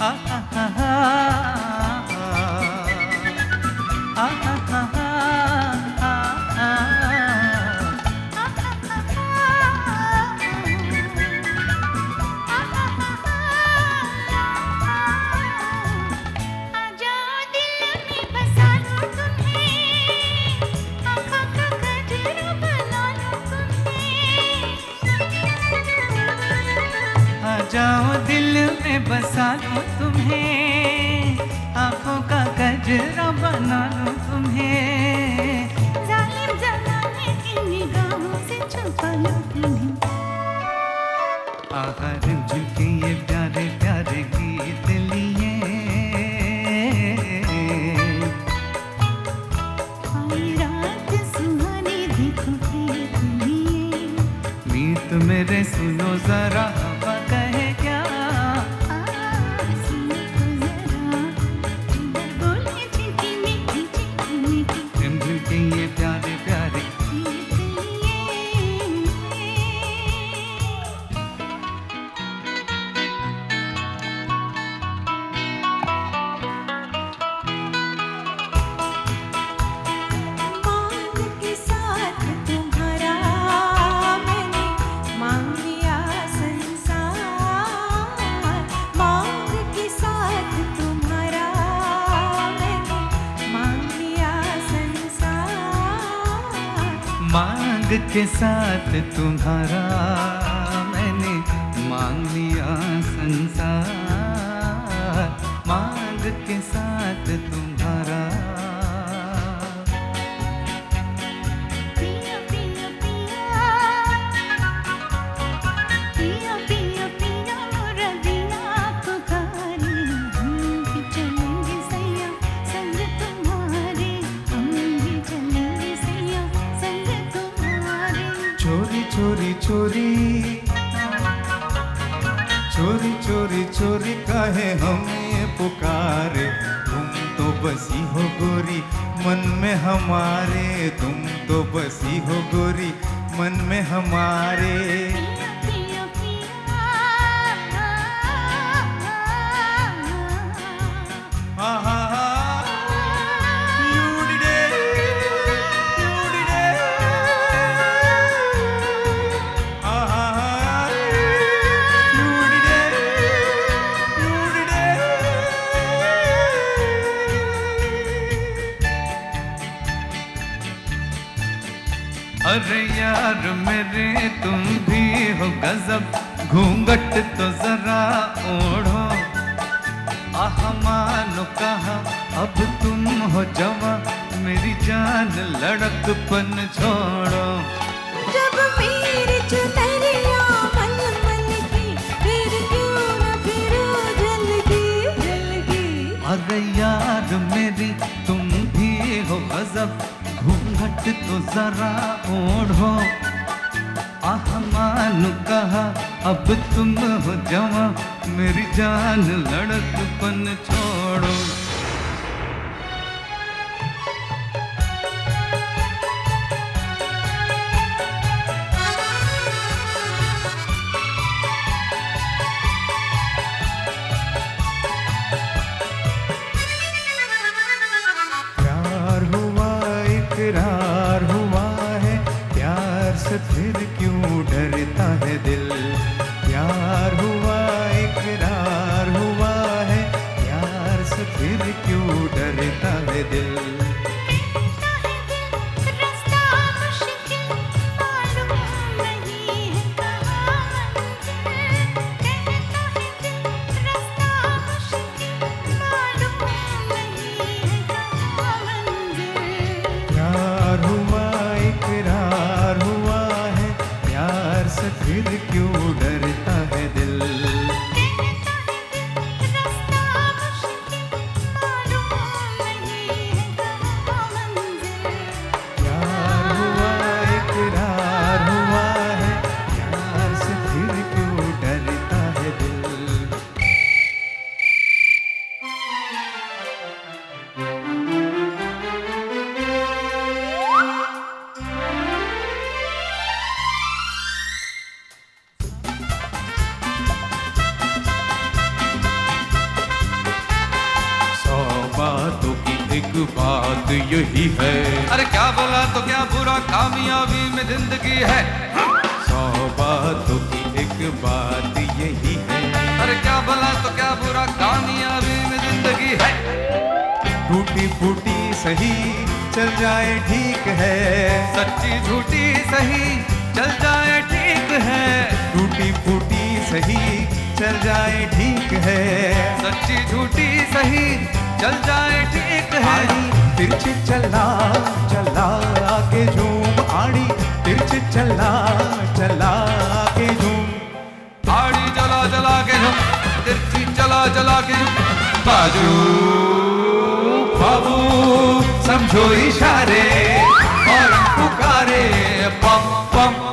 ah, ah, ah, ah. जाओ दिल में बसा लो तुम्हें। आँखों का गजरा बना लो तुम्हें। जालिम जमाने की निगाहों से छुपा लो तुम्हें। आहार झुके ये प्यारे प्यारे गीत। के साथ तुम्हारा मैंने मांग लिया संसार। मांग के साथ चोरी चोरी चोरी। चोरी चोरी चोरी काहे हमें पुकारे? तुम तो बसी हो गोरी, मन में हमारे। तुम तो बसी हो गोरी, मन में हमारे। अरे यार मेरे तुम भी हो गजब। घूंघट तो जरा ओढ़ो। आह मानो कहा अब तुम हो जवा। मेरी जान लड़कपन छोड़ो। जब मेरी चुनरिया मन मन की फिर क्यों न फिरो जलगी जलगी। अरे यार मेरी तुम भी हो गजब। घूंघट तो जरा ओढ़ो। आह, मानो कहा, अब तुम हो जवा। मेरी जान लड़कपन छोड़ो। फिर क्यों डरता? एक बात यही है। अरे क्या बोला तो क्या बुरा कामयाबी में ज़िंदगी है? सौ बातों की एक बात यही है। अरे क्या बोला तो क्या बुरा कामयाबी में ज़िंदगी है? टूटी फूटी सही चल जाए ठीक है। सच्ची झूठी सही चल जाए ठीक है। टूटी फूटी सही चल जाए ठीक है। सच्ची झूठी सही चल जाए ठीक है। तिरछी चला चला आगे झूम। आड़ी तिरछी चला चला आगे झूम। आड़ी जला जला के झुम। तिरछी चला जला के झुम। बाजू बाबू समझो इशारे और पुकारे। पम पम